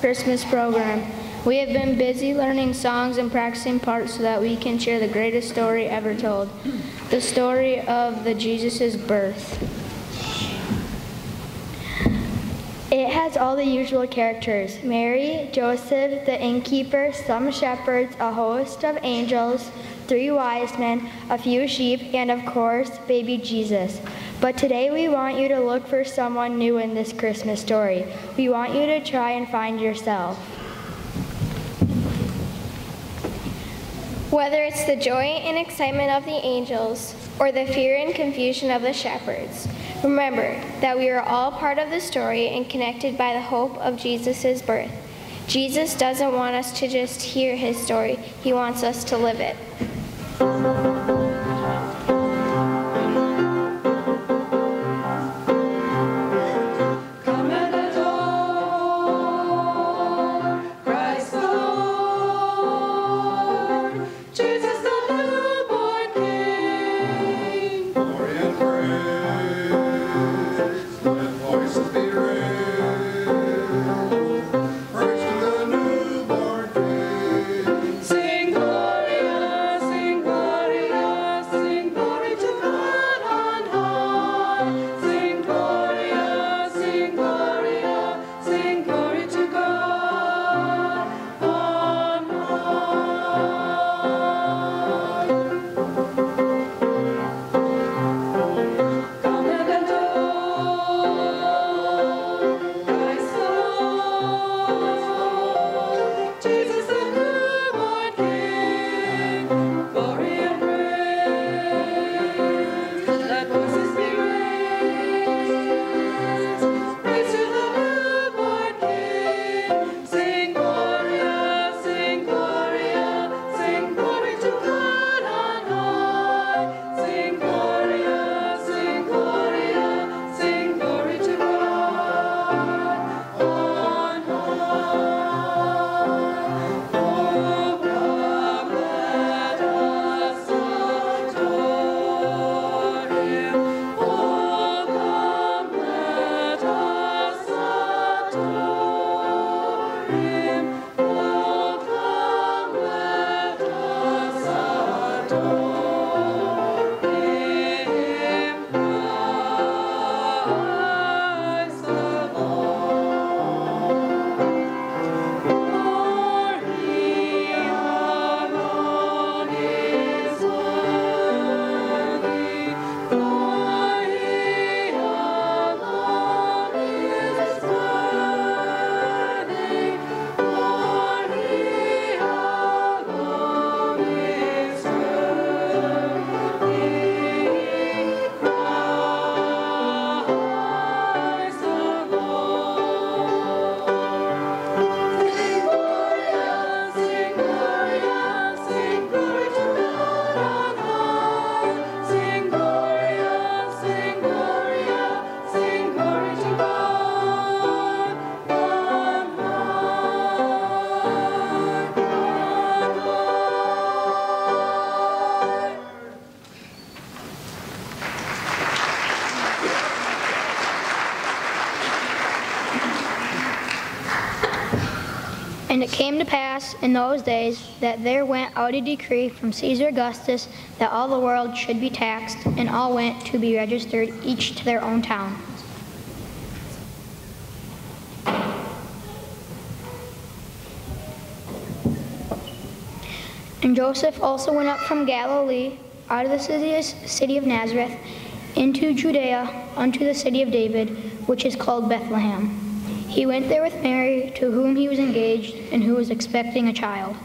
Christmas program. We have been busy learning songs and practicing parts so that we can share the greatest story ever told the story of the Jesus' birth. It has all the usual characters Mary, Joseph, the innkeeper, some shepherds, a host of angels, three wise men, a few sheep, and of course, baby Jesus. But today we want you to look for someone new in this Christmas story. We want you to try and find yourself. Whether it's the joy and excitement of the angels or the fear and confusion of the shepherds, remember that we are all part of the story and connected by the hope of Jesus' birth. Jesus doesn't want us to just hear his story, he wants us to live it. Come it came to pass in those days that there went out a decree from Caesar Augustus that all the world should be taxed, and all went to be registered, each to their own town. And Joseph also went up from Galilee, out of the city city of Nazareth, into Judea, unto the city of David, which is called Bethlehem. He went there with Mary, to whom he was engaged, and who was expecting a child.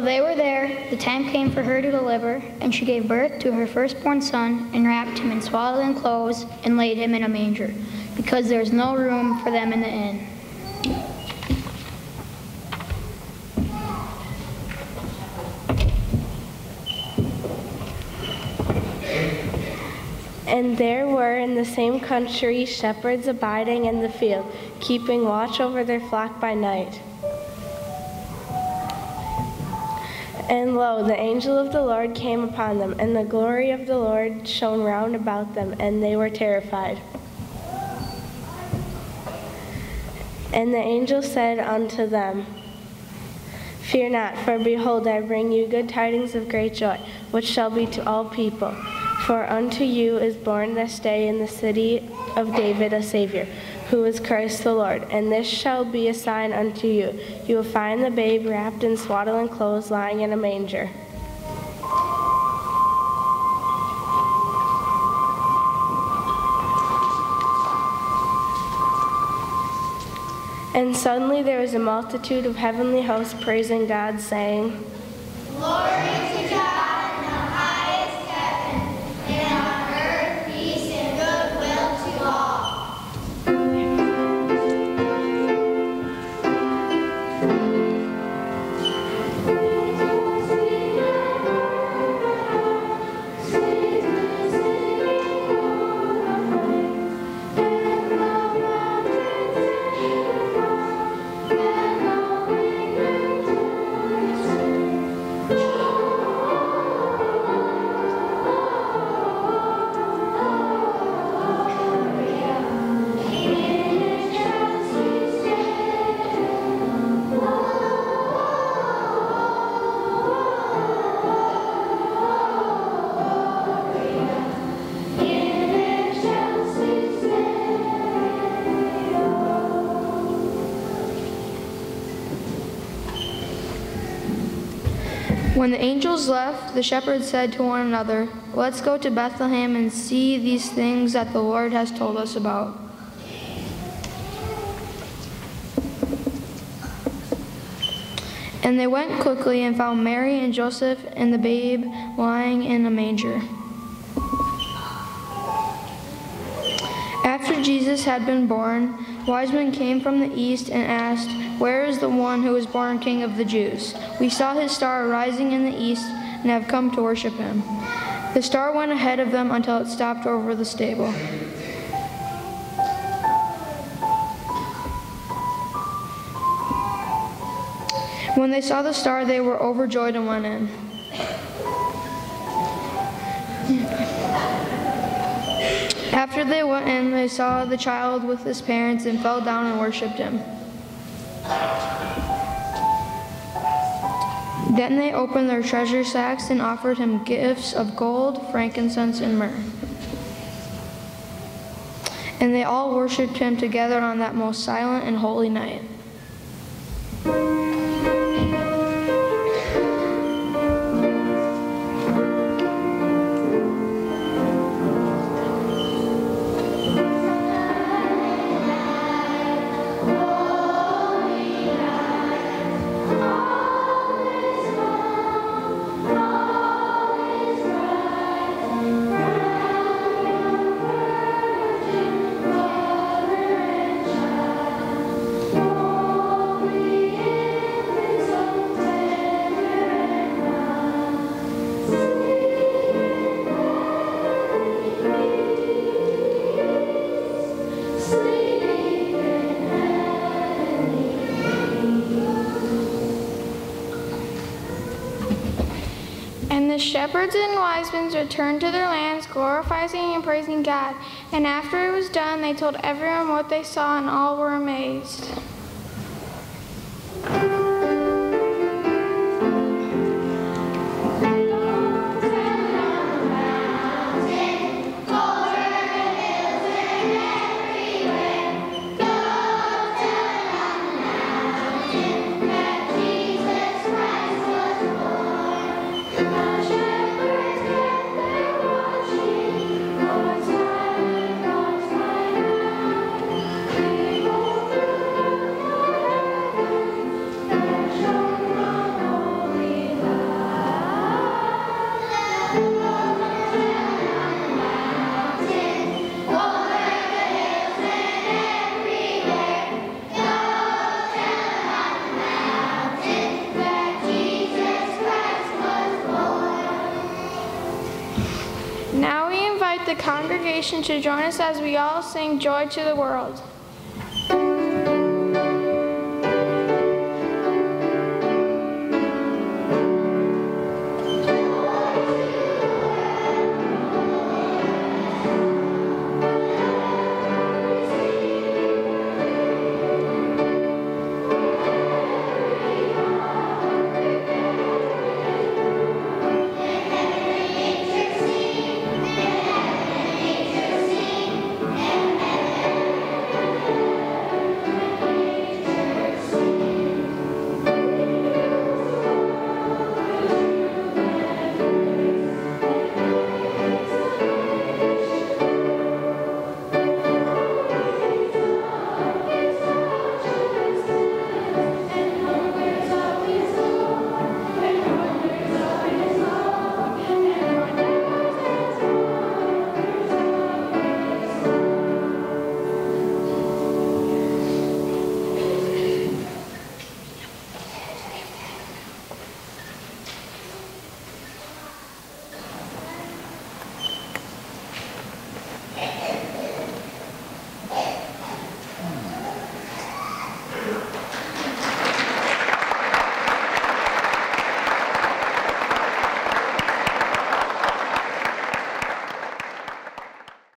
While they were there, the time came for her to deliver, and she gave birth to her firstborn son, and wrapped him in swaddling clothes, and laid him in a manger, because there was no room for them in the inn. And there were in the same country shepherds abiding in the field, keeping watch over their flock by night. And lo, the angel of the Lord came upon them, and the glory of the Lord shone round about them, and they were terrified. And the angel said unto them, Fear not, for behold, I bring you good tidings of great joy, which shall be to all people. For unto you is born this day in the city of David a Savior, who is Christ the Lord. And this shall be a sign unto you. You will find the babe wrapped in swaddling clothes, lying in a manger. And suddenly there was a multitude of heavenly hosts praising God, saying, When the angels left, the shepherds said to one another, Let's go to Bethlehem and see these things that the Lord has told us about. And they went quickly and found Mary and Joseph and the babe lying in a manger. After Jesus had been born, wise men came from the east and asked, Where is the one who was born King of the Jews? We saw his star rising in the east and have come to worship him. The star went ahead of them until it stopped over the stable. When they saw the star, they were overjoyed and went in. After they went in, they saw the child with his parents and fell down and worshipped him. Then they opened their treasure sacks and offered him gifts of gold, frankincense, and myrrh. And they all worshipped him together on that most silent and holy night. Shepherds and wise men returned to their lands, glorifying and praising God. And after it was done, they told everyone what they saw, and all were amazed. To join us as we all sing Joy to the World.